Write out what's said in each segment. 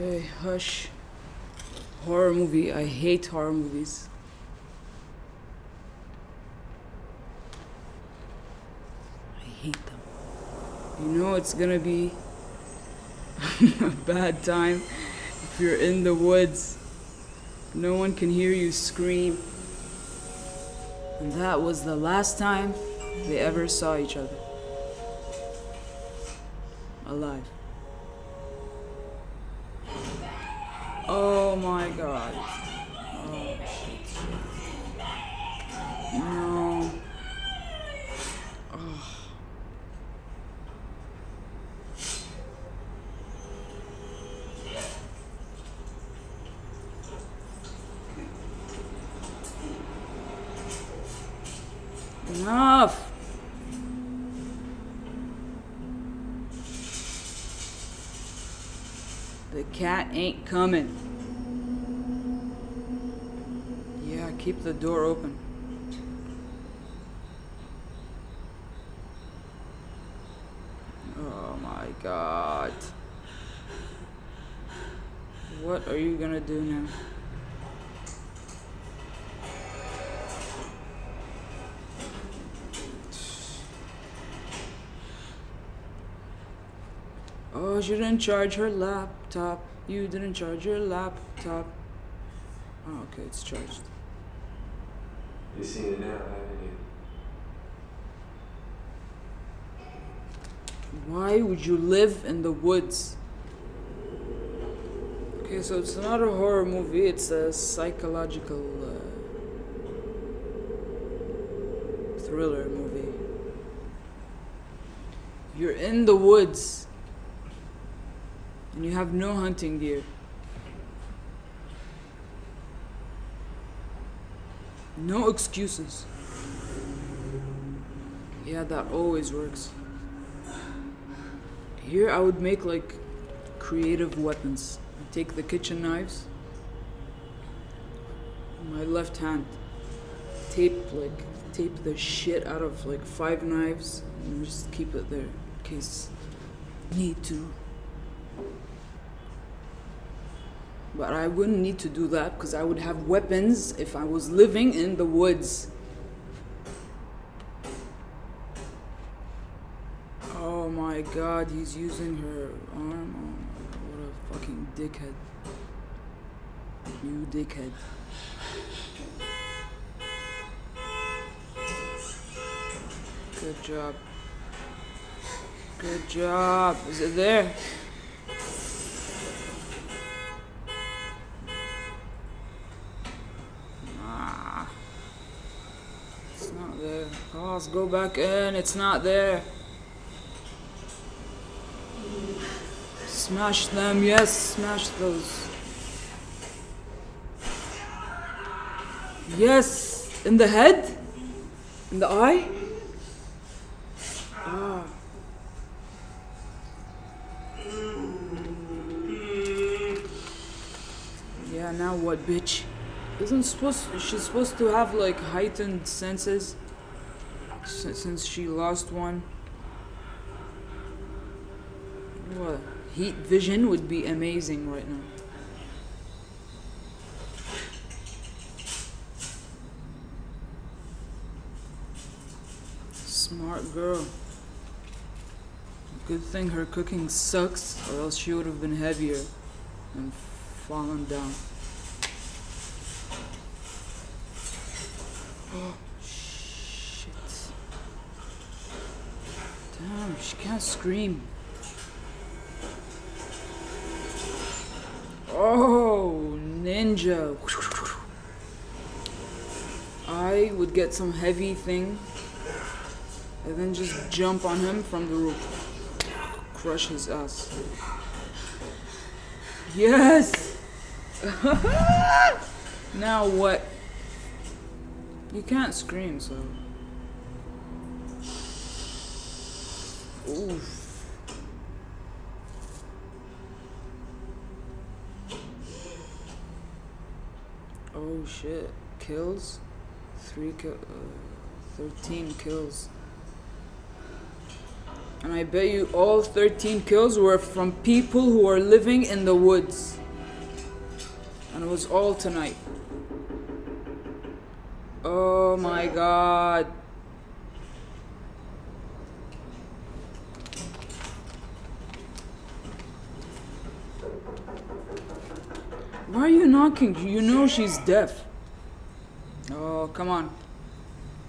Okay, hush. Horror movie. I hate horror movies. I hate them. You know it's gonna be a bad time if you're in the woods. No one can hear you scream. And that was the last time they ever saw each other. Alive. Oh my god. Oh shit. No. Oh. Enough. The cat ain't coming. Yeah, keep the door open. Oh my god. What are you gonna do now? Oh, she didn't charge her laptop. You didn't charge your laptop. Oh, okay, it's charged. You seen it now, haven't you? Why would you live in the woods? Okay, so it's not a horror movie, it's a psychological uh, thriller movie. You're in the woods and you have no hunting gear. No excuses. Yeah, that always works. Here I would make like creative weapons. I take the kitchen knives, my left hand, tape like tape the shit out of like five knives and just keep it there in case need to. But I wouldn't need to do that because I would have weapons if I was living in the woods. Oh my god, he's using her arm. Oh what a fucking dickhead. You dickhead. Good job. Good job. Is it there? Ah. It's not there. Pause, go back in. It's not there. Smash them, yes, smash those. Yes, in the head? In the eye? Ah. Yeah, now what, bitch? Isn't supposed she's supposed to have like heightened senses since she lost one? What? Heat vision would be amazing right now. Smart girl. Good thing her cooking sucks, or else she would have been heavier and fallen down. Oh, shit. Damn, she can't scream. Oh, ninja. I would get some heavy thing and then just jump on him from the roof. Crush his ass. Yes! now what? You can't scream, so. Oof. Oh shit. Kills? Three kill. Uh, 13 kills. And I bet you all 13 kills were from people who are living in the woods. And it was all tonight. Oh my god. Why are you knocking? You know she's deaf. Oh, come on.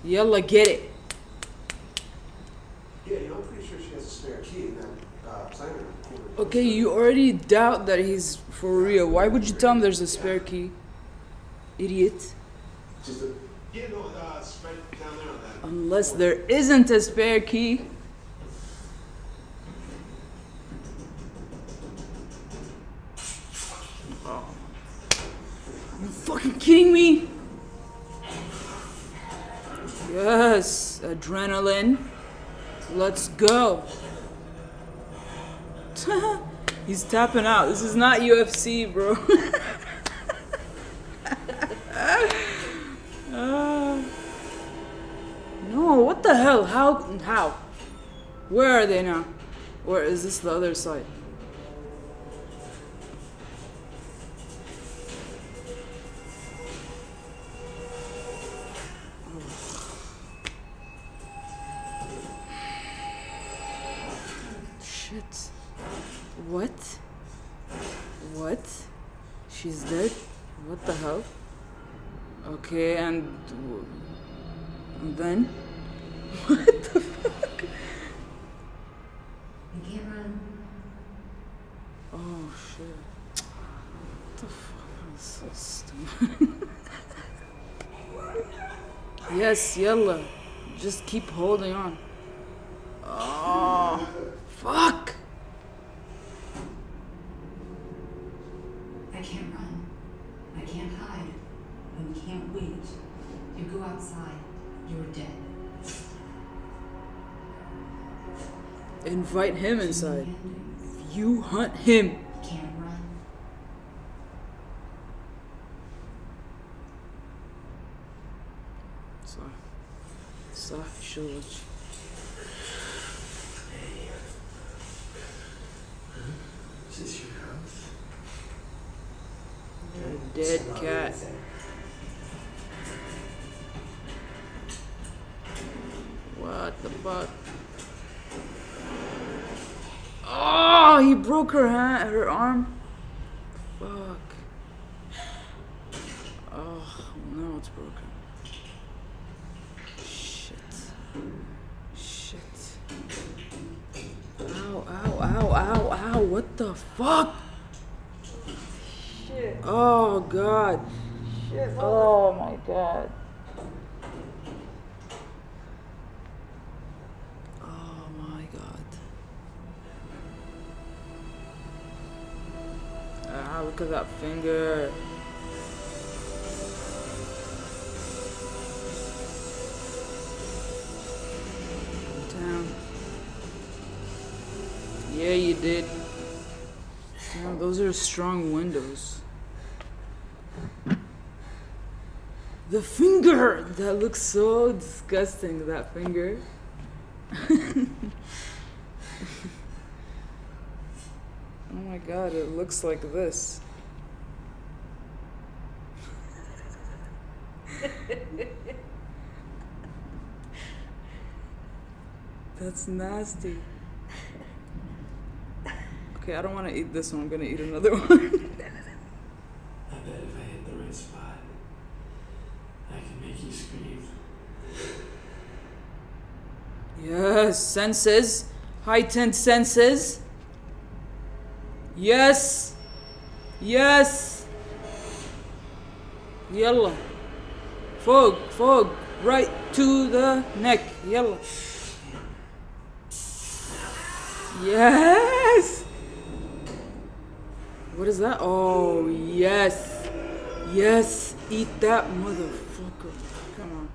Yella, get it. Yeah, you know, I'm pretty sure she has a spare key in that uh, planner. Okay, you already doubt that he's for real. Why would you tell him there's a spare key? Idiot. Just a, yeah, no, uh, it's right down there on that. Unless there isn't a spare key. Oh. You fucking kidding me? Yes, adrenaline. Let's go. He's tapping out. This is not UFC, bro. Ah. No, what the hell? How? How? Where are they now? Or is this the other side? Shit. What? What? She's dead? What the hell? Okay, and, and then? What the fuck? You can't run. Oh shit. What the fuck? That's so stupid. yes, yalla. Just keep holding on. Oh, fuck! I can't run. I can't hide. And we can't wait. You go outside, you're dead. Invite him inside. You hunt him. Sorry. Sorry, George. Is this your house? A dead cat. The fuck? Oh, he broke her hand, her arm. Fuck. Oh no, it's broken. Shit. Shit. Ow, ow, ow, ow, ow. What the fuck? Shit. Oh god. Shit. Oh my god. Look at that finger. Damn. Yeah, you did. Damn, those are strong windows. The finger! That looks so disgusting, that finger. oh my god, it looks like this. That's nasty. Okay, I don't want to eat this one. I'm gonna eat another one. I bet if I hit the right spot, I can make you scream. yes, senses. Heightened senses. Yes. Yes. Yalla. Fog, fog. Right to the neck. Yalla. Yes. What is that? Oh, yes. Yes. Eat that motherfucker. Come on.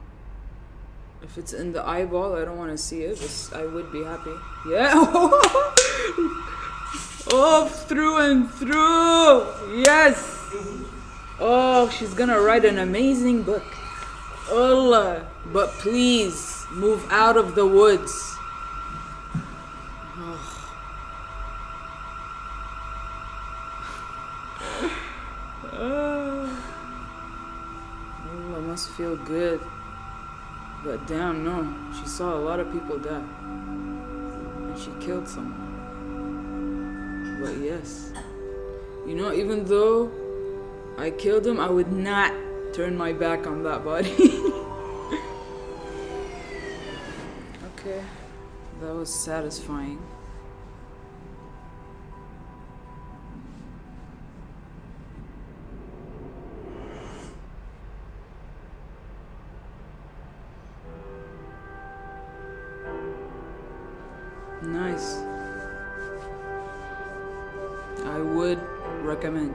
If it's in the eyeball, I don't want to see it, I would be happy. Yeah. oh, through and through. Yes. Oh, she's gonna write an amazing book. Allah, but please move out of the woods. Allah must feel good. But damn, no. She saw a lot of people die. And she killed someone. But yes. You know, even though I killed him, I would not turn my back on that body. okay. That was satisfying. Nice. I would recommend.